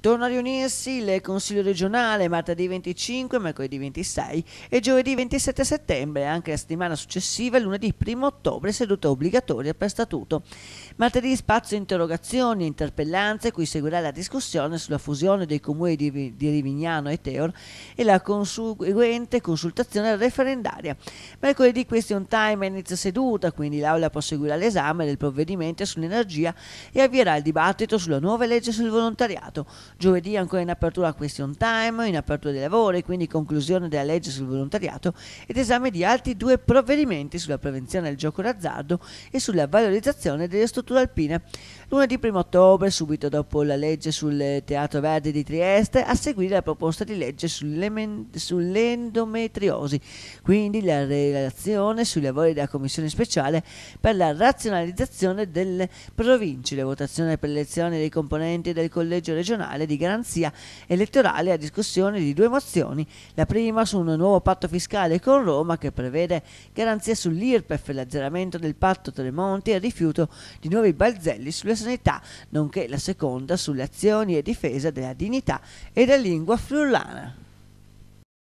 Torna a riunirsi il Consiglio regionale martedì 25, mercoledì 26 e giovedì 27 settembre, anche la settimana successiva, lunedì 1 ottobre, seduta obbligatoria per statuto. Martedì spazio interrogazioni e interpellanze, cui seguirà la discussione sulla fusione dei comuni di, di Rivignano e Teor e la conseguente consultazione referendaria. Mercoledì question time a inizio seduta, quindi l'Aula proseguirà l'esame del provvedimento sull'energia e avvierà il dibattito sulla nuova legge sul volontariato. Giovedì ancora in apertura question time, in apertura dei lavori, quindi conclusione della legge sul volontariato ed esame di altri due provvedimenti sulla prevenzione del gioco d'azzardo e sulla valorizzazione delle strutture alpine. Lunedì 1 ottobre, subito dopo la legge sul Teatro Verde di Trieste, a seguire la proposta di legge sull'endometriosi, quindi la relazione sui lavori della Commissione speciale per la razionalizzazione delle province, la votazione per l'elezione dei componenti del collegio regionale nazionale di garanzia elettorale a discussione di due mozioni. La prima su un nuovo patto fiscale con Roma che prevede garanzie sull'IRPEF l'azzeramento del patto Tremonti e il rifiuto di nuovi balzelli sulla sanità, nonché la seconda sulle azioni e difesa della dignità e della lingua friulana.